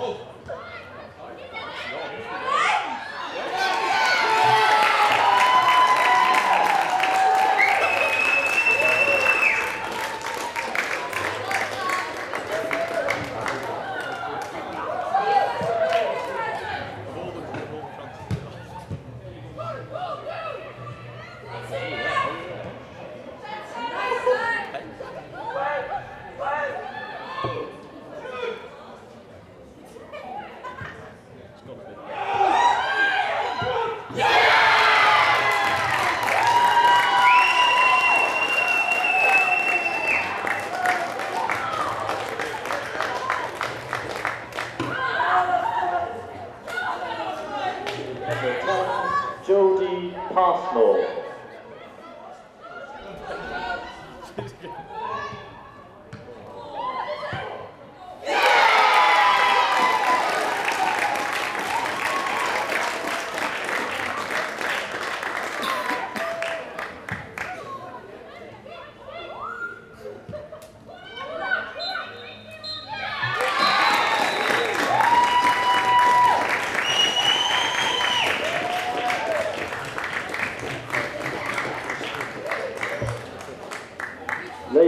Oh. Passmore.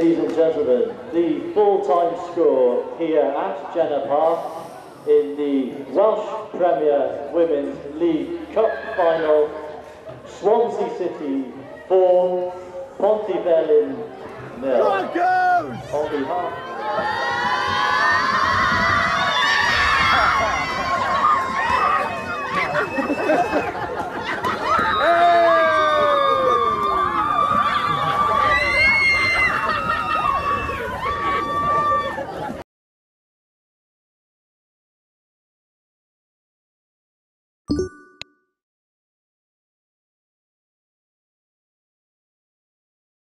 Ladies and gentlemen, the full-time score here at Jenner Park in the Welsh Premier Women's League Cup Final, Swansea City 4, Pontyfelin nil. On behalf